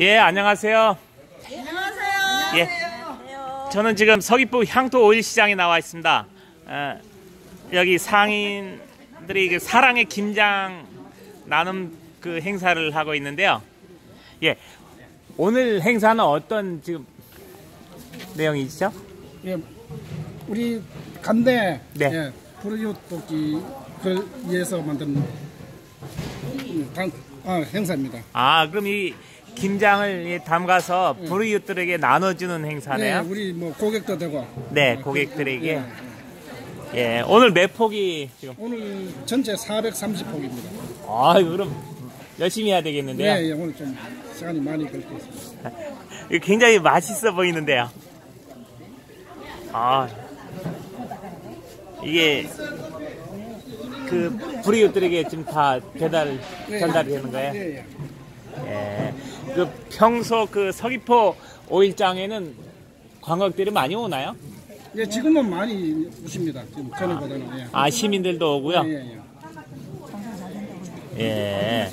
예, 안녕하세요. 안녕하세요. 예. 저는 지금 서귀포 향토 오일 시장에 나와 있습니다. 어, 여기 상인들이 그 사랑의 김장 나눔 그 행사를 하고 있는데요. 예. 오늘 행사는 어떤 지금 내용이죠? 예, 우리 간대 네. 예, 돕기를 위해서 만든 음, 단, 아, 행사입니다. 아, 그럼 이 김장을 예, 담가서 불이웃들에게 나눠주는 예, 행사네요. 우리 뭐 고객도 되고 네, 고객들에게. 예, 오늘 몇 폭이 지금? 오늘 전체 430폭입니다. 아, 그럼 열심히 해야 되겠는데요. 예, 예, 오늘 좀 시간이 많이 걸렸습니다. 굉장히 맛있어 보이는데요. 아, 이게 그 불이웃들에게 지금 다 배달 예, 전달이 되는 거예요. 예, 예. 예. 그 평소 그 서귀포 오일장에는 관광객들이 많이 오나요? 예, 지금은 많이 오십니다. 지금 전에보다는. 예. 아 시민들도 오고요. 예, 예, 예. 예.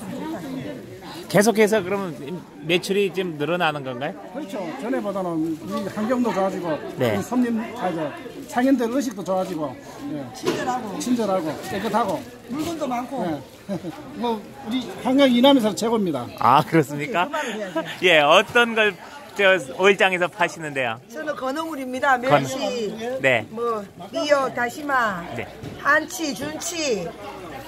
계속해서 그러면 매출이 좀 늘어나는 건가요? 그렇죠. 전에보다는 이 환경도 좋아지고 네. 이 손님, 아, 저, 상인들 의식도 좋아지고 예. 친절하고 친절하고 깨끗하고 물건도 많고. 예. 뭐 우리 한강 이남에서 최고입니다. 아 그렇습니까? 예, 어떤 걸 저 오일장에서 파시는데요? 저는 건어물입니다. 멸치, 네. 뭐 미역, 다시마, 네. 한치, 준치.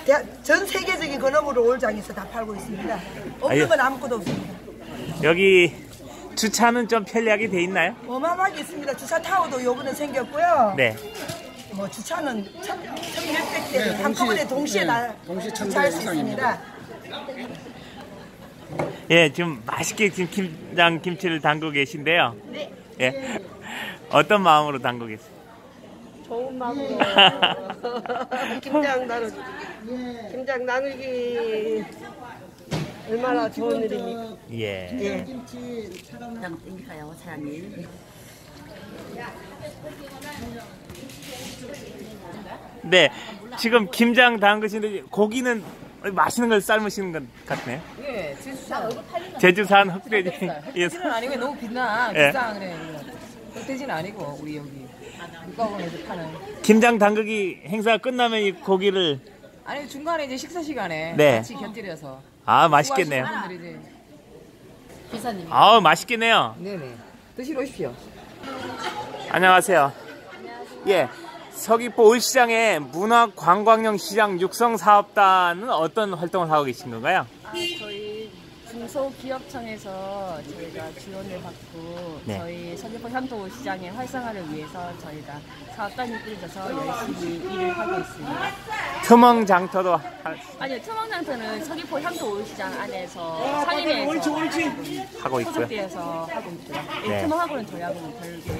대- 전 세계적인 건어물을 올장에서 다 팔고 있습니다. 없는 건 아무것도 없습니다. 여기 주차는 좀 편리하게 돼 있나요? 어마어마하게 있습니다. 주차 타워도 요번에 생겼고요. 네. 뭐 주차는 천, 천몇백 대 네, 한꺼번에 동시- 동시에 네, 다 동시 천 주차할 대 수. 있습니다. 예, 지금 맛있게 지금 김장 김치를 담고 계신데요. 네. 예. 어떤 마음으로 담고 계세요? 좋은 마음으로 김장 나누 김장 나누기 얼마나 좋은 일입니까? 예. 장 땡기까요, 사장님. 네. 지금 김장 담그시는데 고기는 맛있는 걸 삶으시는 것 같네요. 예, 제주산. 제주산 흑돼지. 예. 흑돼지는 아니고 너무 빛나. 예. 비싸 그래. 흑돼지는 아니고 우리 여기 육가공에서 파는. 김장 담그기 행사가 끝나면 이 고기를 아니 중간에 이제 식사 시간에 네. 같이 곁들여서. 아 맛있겠네요. 기사님. 아우 맛있겠네요. 네네. 드시러 오십시오. 안녕하세요. 예. 서귀포 올시장의 문화관광형 시장 육성 사업단은 어떤 활동을 하고 계신 건가요? 아, 저희 중소기업청에서 저희가 지원을 받고 네. 저희 서귀포 향토 시장의 활성화를 위해서 저희가 사업단이 꾸려져서 열심히 일을 하고 있습니다. 트멍장터도 하- 아니요, 투멍장터는 서귀포 향토 시장 안에서 상인회에서 하고 있고요. 소속되어서 하고 있고요. 예, 네. 투멍하고는 저희하고는 별개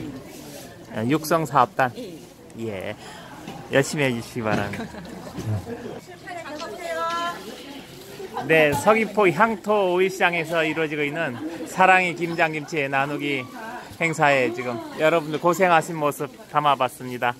예, 육성 사업단. 예. 예. 열심히 해주시기 바랍니다. 네, 서귀포 향토 오이시장에서 이루어지고 있는 사랑의 김장김치 나누기 행사에 지금 여러분들 고생하신 모습 담아봤습니다.